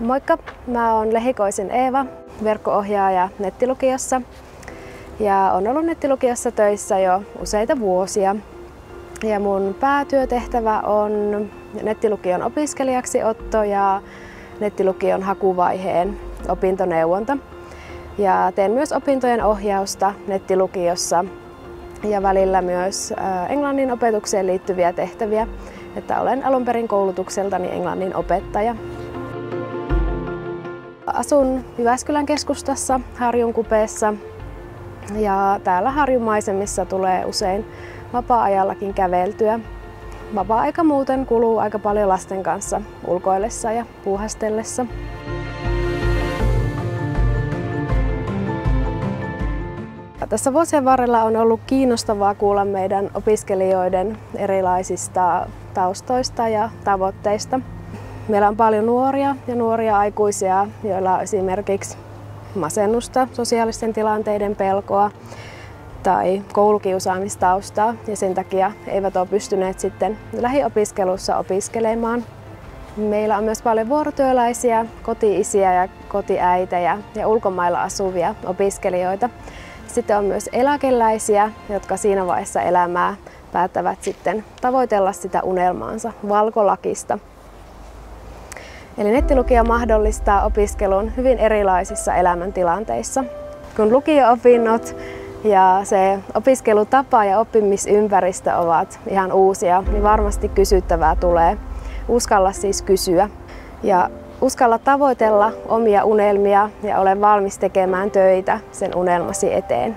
Moikka, mä oon Lehikoisen Eeva, verkkoohjaaja nettilukiossa ja on ollut nettilukiossa töissä jo useita vuosia. Ja mun päätyötehtävä on nettilukion opiskelijaksi otto ja nettilukion hakuvaiheen opintoneuvonta. Ja teen myös opintojen ohjausta nettilukiossa ja välillä myös englannin opetukseen liittyviä tehtäviä. Että olen alun perin koulutukseltani englannin opettaja. Asun Jyväskylän keskustassa Harjun kupeessa ja täällä Harjun maisemissa tulee usein vapaa-ajallakin käveltyä. Vapaa-aika muuten kuluu aika paljon lasten kanssa ulkoillessa ja puuhastellessa. Tässä vuosien varrella on ollut kiinnostavaa kuulla meidän opiskelijoiden erilaisista taustoista ja tavoitteista. Meillä on paljon nuoria ja nuoria aikuisia, joilla on esimerkiksi masennusta, sosiaalisten tilanteiden pelkoa tai koulukiusaamistaustaa ja sen takia eivät ole pystyneet sitten lähiopiskelussa opiskelemaan. Meillä on myös paljon vuorotyöläisiä, koti-isiä ja kotiäitejä ja ulkomailla asuvia opiskelijoita. Sitten on myös eläkeläisiä, jotka siinä vaiheessa elämää päättävät sitten tavoitella sitä unelmaansa valkolakista. Eli nettilukio mahdollistaa opiskelun hyvin erilaisissa elämäntilanteissa. Kun lukio-opinnot ja se opiskelutapa ja oppimisympäristö ovat ihan uusia, niin varmasti kysyttävää tulee. Uskalla siis kysyä ja uskalla tavoitella omia unelmia ja ole valmis tekemään töitä sen unelmasi eteen.